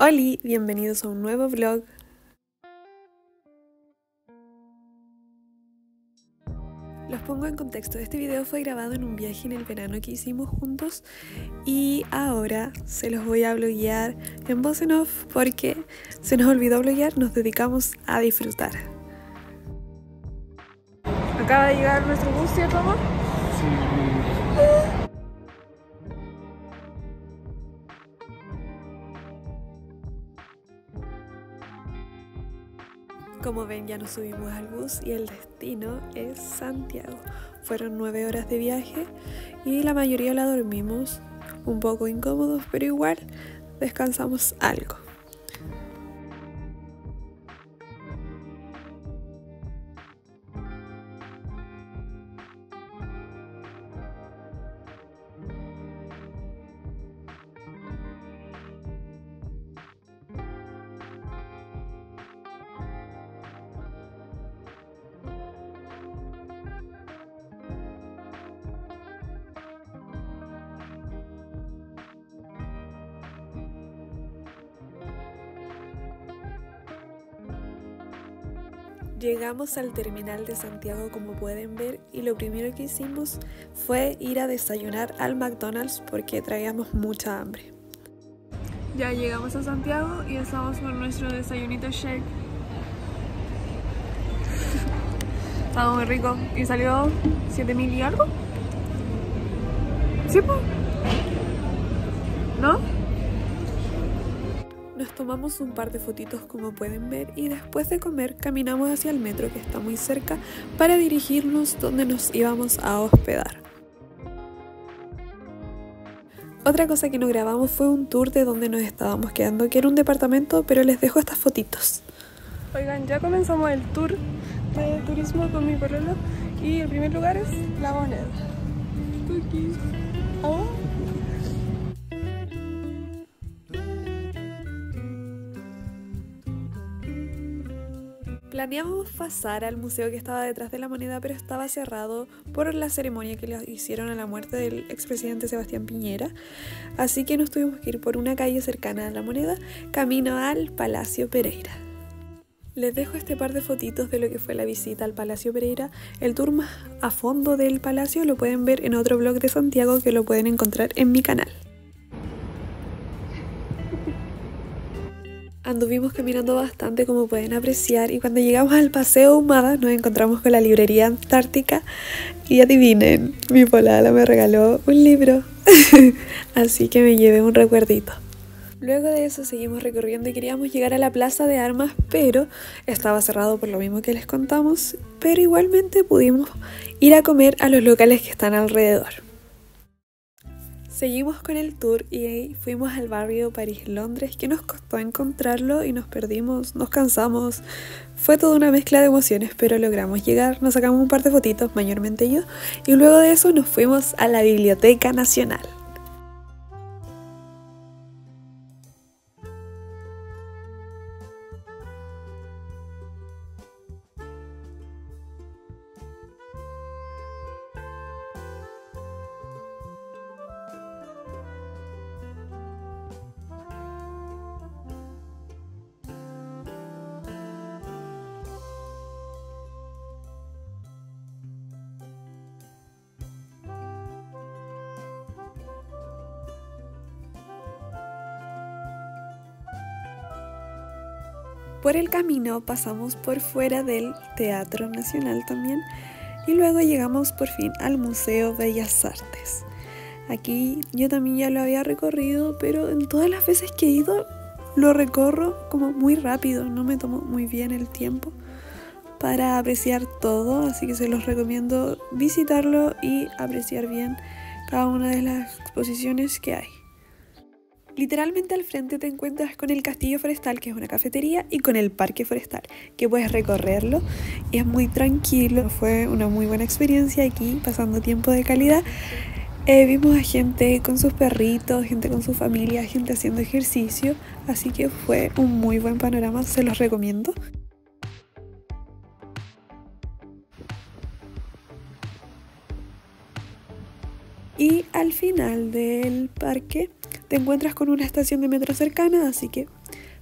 Hola, bienvenidos a un nuevo vlog. Los pongo en contexto, este video fue grabado en un viaje en el verano que hicimos juntos y ahora se los voy a bloguear en voz en off porque se nos olvidó bloguear, nos dedicamos a disfrutar. Acaba de llegar nuestro bus, ¿cierto amor? Como ven ya nos subimos al bus y el destino es Santiago. Fueron nueve horas de viaje y la mayoría la dormimos, un poco incómodos, pero igual descansamos algo. Llegamos al terminal de Santiago como pueden ver y lo primero que hicimos fue ir a desayunar al McDonald's porque traíamos mucha hambre. Ya llegamos a Santiago y estamos con nuestro desayunito shake. Estaba muy rico y salió 7000 y algo. ¿Sí, pues? ¿No? Nos tomamos un par de fotitos como pueden ver y después de comer caminamos hacia el metro que está muy cerca para dirigirnos donde nos íbamos a hospedar. Otra cosa que no grabamos fue un tour de donde nos estábamos quedando, que era un departamento, pero les dejo estas fotitos. Oigan, ya comenzamos el tour de turismo con mi pololo y el primer lugar es La Moneda. Planeábamos pasar al museo que estaba detrás de la moneda, pero estaba cerrado por la ceremonia que le hicieron a la muerte del expresidente Sebastián Piñera. Así que nos tuvimos que ir por una calle cercana a la moneda, camino al Palacio Pereira. Les dejo este par de fotitos de lo que fue la visita al Palacio Pereira. El tour más a fondo del palacio lo pueden ver en otro blog de Santiago que lo pueden encontrar en mi canal. Anduvimos caminando bastante como pueden apreciar y cuando llegamos al Paseo Humada nos encontramos con la librería Antártica y adivinen, mi polala me regaló un libro, así que me llevé un recuerdito. Luego de eso seguimos recorriendo y queríamos llegar a la Plaza de Armas, pero estaba cerrado por lo mismo que les contamos, pero igualmente pudimos ir a comer a los locales que están alrededor. Seguimos con el tour y fuimos al barrio París-Londres, que nos costó encontrarlo y nos perdimos, nos cansamos. Fue toda una mezcla de emociones, pero logramos llegar, nos sacamos un par de fotitos, mayormente yo, y luego de eso nos fuimos a la Biblioteca Nacional. Por el camino pasamos por fuera del Teatro Nacional también y luego llegamos por fin al Museo Bellas Artes. Aquí yo también ya lo había recorrido, pero en todas las veces que he ido lo recorro como muy rápido, no me tomo muy bien el tiempo para apreciar todo, así que se los recomiendo visitarlo y apreciar bien cada una de las exposiciones que hay. Literalmente al frente te encuentras con el Castillo Forestal, que es una cafetería, y con el Parque Forestal, que puedes recorrerlo y es muy tranquilo. Fue una muy buena experiencia aquí, pasando tiempo de calidad. Eh, vimos a gente con sus perritos, gente con su familia, gente haciendo ejercicio, así que fue un muy buen panorama, se los recomiendo. Y al final del parque te encuentras con una estación de metro cercana, así que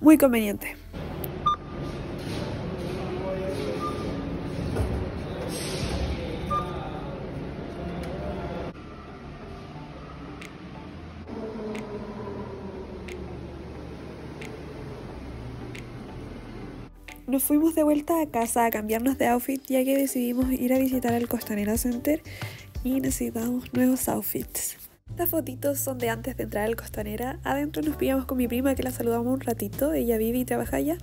muy conveniente. Nos fuimos de vuelta a casa a cambiarnos de outfit ya que decidimos ir a visitar el Costanera Center y necesitábamos nuevos outfits. Estas fotitos son de antes de entrar al Costanera. Adentro nos pillamos con mi prima que la saludamos un ratito, ella vive y trabaja allá.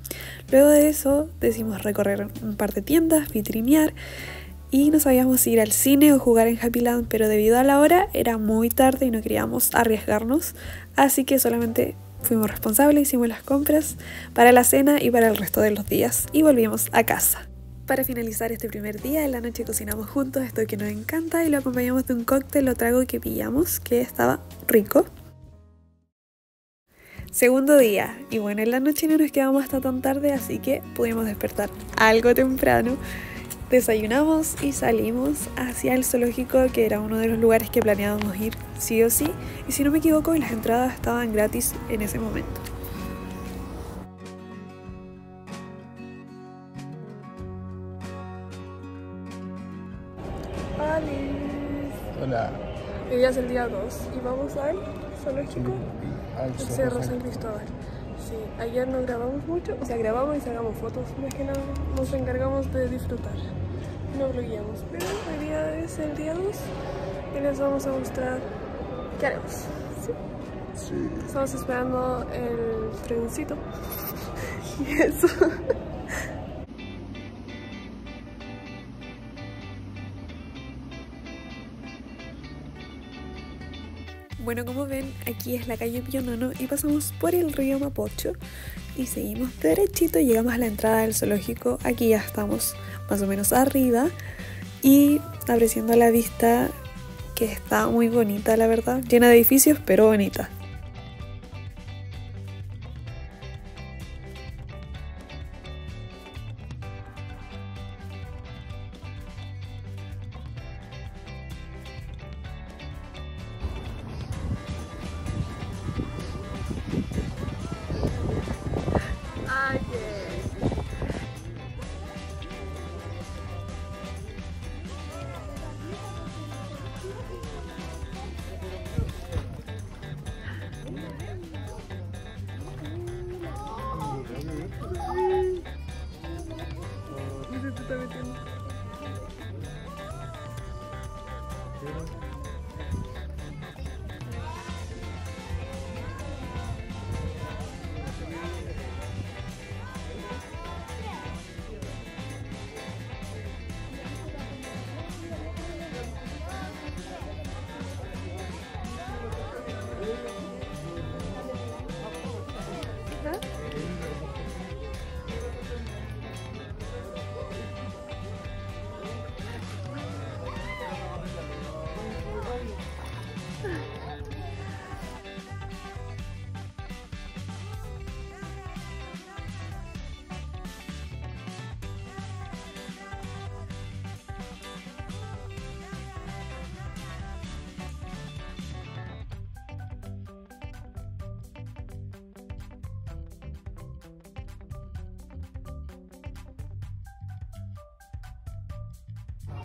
Luego de eso decidimos recorrer un par de tiendas, vitrinear y no sabíamos si ir al cine o jugar en Happy Land, pero debido a la hora era muy tarde y no queríamos arriesgarnos, así que solamente fuimos responsables, hicimos las compras para la cena y para el resto de los días y volvimos a casa. Para finalizar este primer día, en la noche cocinamos juntos esto que nos encanta y lo acompañamos de un cóctel o trago que pillamos que estaba rico. Segundo día, y bueno, en la noche no nos quedamos hasta tan tarde, así que pudimos despertar algo temprano. Desayunamos y salimos hacia el zoológico, que era uno de los lugares que planeábamos ir sí o sí, y si no me equivoco, las entradas estaban gratis en ese momento. Hoy día es el día 2 y vamos al zoológico, Al Cerro San Cristóbal. Sí, ayer no grabamos mucho, o sea, grabamos y sacamos fotos, más que nada nos encargamos de disfrutar. No blogueamos, pero hoy día es el día 2 y les vamos a mostrar qué haremos. ¿sí? Sí. Estamos esperando el trencito y eso. Bueno, como ven, aquí es la calle Pionono y pasamos por el río Mapocho y seguimos derechito llegamos a la entrada del zoológico. Aquí ya estamos más o menos arriba y apreciando la vista que está muy bonita, la verdad, llena de edificios, pero bonita. Twitter.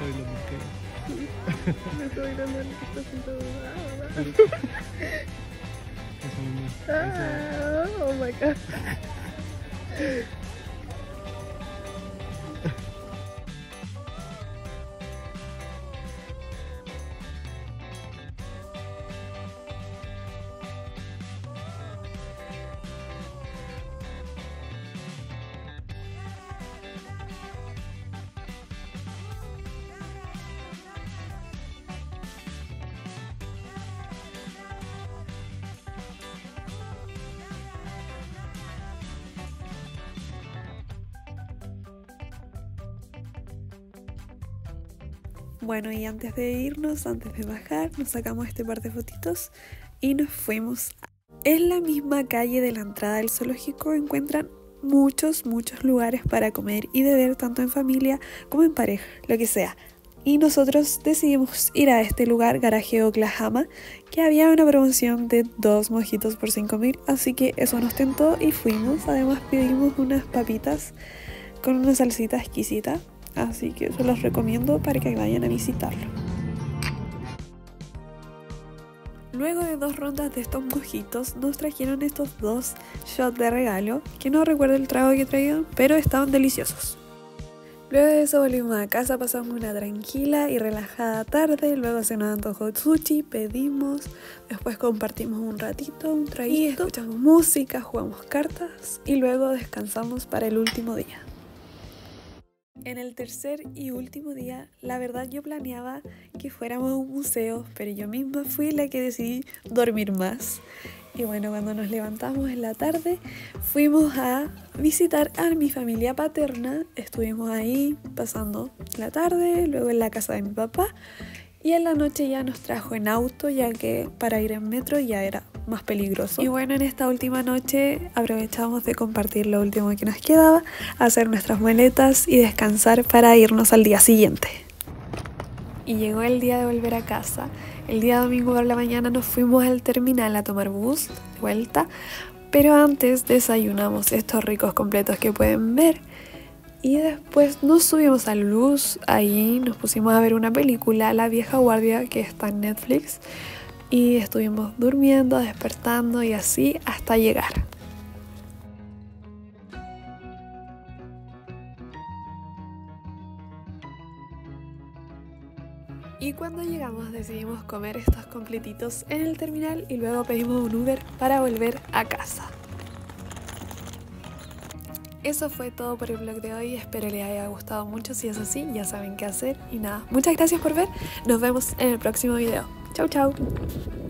Ay, lo busqué. Me estoy mirando al que está sentado. Eso mismo. Ah, oh my god. Bueno, y antes de irnos, antes de bajar, nos sacamos este par de fotitos y nos fuimos. En la misma calle de la entrada del zoológico encuentran muchos, muchos lugares para comer y beber tanto en familia como en pareja, lo que sea. Y nosotros decidimos ir a este lugar, Garaje Oklahoma, que había una promoción de dos mojitos por 5 mil, así que eso nos tentó y fuimos. Además pedimos unas papitas con una salsita exquisita, así que se los recomiendo para que vayan a visitarlo. Luego de dos rondas de estos mojitos, nos trajeron estos dos shots de regalo, que no recuerdo el trago que traían, pero estaban deliciosos. Luego de eso volvimos a casa, pasamos una tranquila y relajada tarde, luego se nos antojó sushi, pedimos, después compartimos un ratito, un traguito, escuchamos música, jugamos cartas y luego descansamos para el último día. En el tercer y último día, la verdad yo planeaba que fuéramos a un museo, pero yo misma fui la que decidí dormir más. Y bueno, cuando nos levantamos en la tarde, fuimos a visitar a mi familia paterna. Estuvimos ahí pasando la tarde, luego en la casa de mi papá. Y en la noche ya nos trajo en auto, ya que para ir en metro ya era más peligroso. Y bueno, en esta última noche aprovechamos de compartir lo último que nos quedaba, hacer nuestras maletas y descansar para irnos al día siguiente. Y llegó el día de volver a casa. El día domingo por la mañana nos fuimos al terminal a tomar bus de vuelta, pero antes desayunamos estos ricos completos que pueden ver. Y después nos subimos al bus, ahí nos pusimos a ver una película, La vieja guardia, que está en Netflix. Y estuvimos durmiendo, despertando y así hasta llegar. Y cuando llegamos decidimos comer estos completitos en el terminal y luego pedimos un Uber para volver a casa. Eso fue todo por el vlog de hoy, espero les haya gustado mucho, si es así ya saben qué hacer. Y nada, muchas gracias por ver, nos vemos en el próximo video, 拜拜。